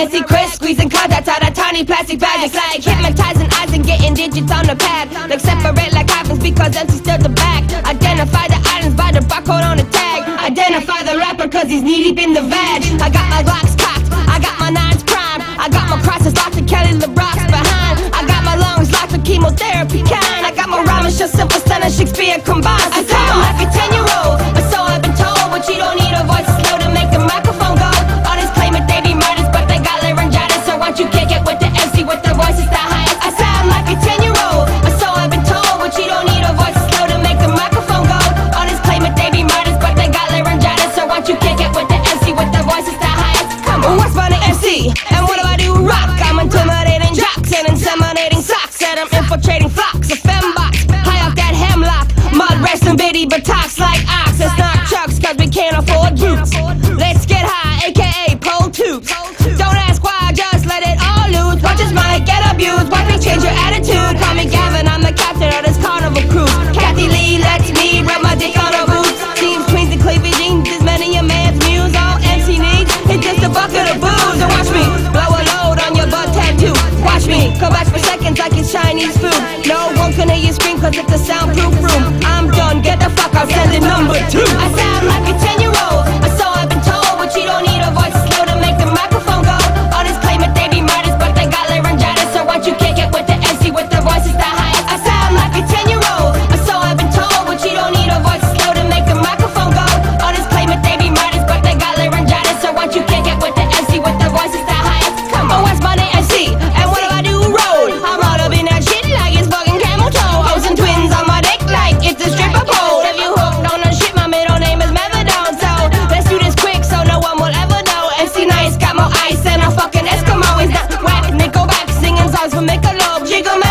mc chris squeezing contacts out of tiny plastic bags. It's like hypnotizing eyes and getting digits on the pad. Like separate like happens because empty still the back. Identify the items by the barcode on the tag. Identify the rapper cause he's knee deep in the vag. I got my Glocks cocked, I got my nines prime. I got my crosses locked and Kelly LeBrock's behind. I got my lungs locked with chemotherapy kind. I got my rhymes, just Silverstein and Shakespeare combined. Get a soundproof room. conmigo